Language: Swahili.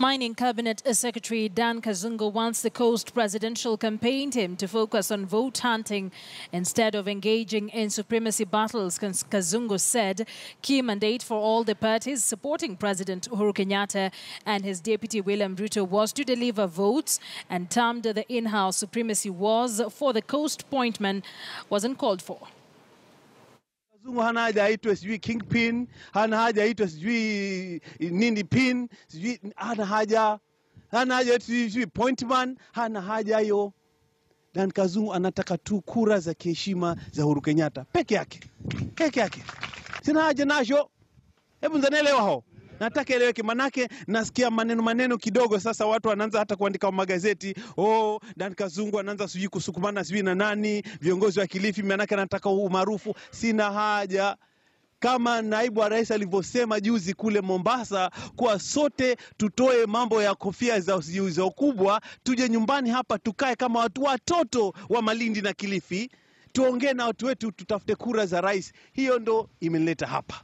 Mining Cabinet Secretary Dan Kazungu wants the Coast presidential campaign team to focus on vote hunting instead of engaging in supremacy battles. Kaz- Kazungu said key mandate for all the parties supporting President Uhuru Kenyatta and his deputy William Ruto was to deliver votes and termed the in-house supremacy wars for the Coast pointman wasn't called for. Kazungu hana haja aitwe sijui king pin, hana haja aitwe sijui nini pin, sijui hana haja, hana haja aitwe sijui pointman, hana haja hiyo. Dan Kazungu anataka tu kura za kiheshima za Uhuru Kenyatta. Peke yake, peke yake, sina haja nasho. Hebu nzanielewa hao nataka eleweke, manake nasikia maneno maneno kidogo. Sasa watu wanaanza hata kuandika magazeti, oh, Dan Kazungu anaanza sijui kusukumana sijui na nani, viongozi wa Kilifi, manake anataka umaarufu. Sina haja kama naibu wa rais alivyosema juzi kule Mombasa, kuwa sote tutoe mambo ya kofia za, za ukubwa, tuje nyumbani hapa tukae kama watu watoto wa Malindi na Kilifi, tuongee na watu wetu, tutafute kura za rais. Hiyo ndo imeleta hapa.